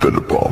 Then the bomb.